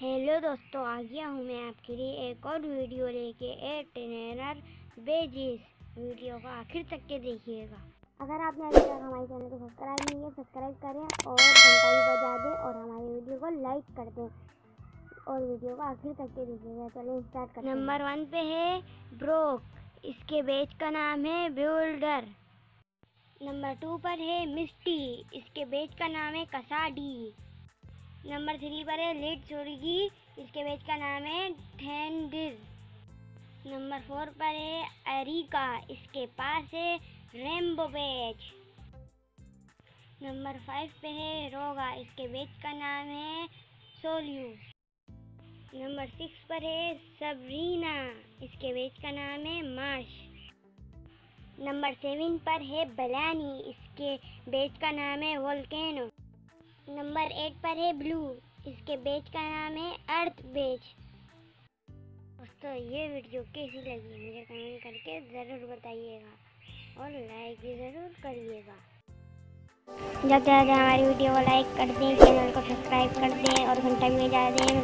Hello दोस्तों आ गया हूँ मैं आपके लिए एक और वीडियो लेके ए ट्रेनर बेजिस वीडियो को आखिर तक के देखिएगा। अगर आपने अभी तक हमारे चैनल को सब्सक्राइब नहीं किया सब्सक्राइब करें और घंटा भी बजा दें और हमारे वीडियो को लाइक कर दें और वीडियो को आखिर तक के देखिएगा। चलिए स्टार्ट करते नंबर वन पे है ब्रोक इसके बेच का नाम है बिल्डर नंबर टू पर है मिस्टी इसके बेच का नाम है कसाडी नंबर थ्री पर है लिड सुर्गी इसके बेच का नाम है थेंडिर नंबर फोर पर है, अरिका। इसके पास है रेम्बो बेच। नंबर फाइव पे है, रोगा। इसके बेच का नाम है, सोल्यू। नंबर सिक्स पर है, सबरीना। इसके बेच का नाम है, मार्श। नंबर सेवन पर है, बलानी। इसके बेच का नाम है, वोल्केनो। नंबर एट पर है ब्लू। इसके बेच का नाम है अर्थ बेच। दोस्तों, ये वीडियो कैसी लगी मुझे कमेंट करके ज़रूर बताइएगा और लाइक भी ज़रूर करिएगा। जब ज़्यादा हमारी वीडियो को लाइक कर दें, चैनल को सब्सक्राइब कर दें और घंटा में बजा दें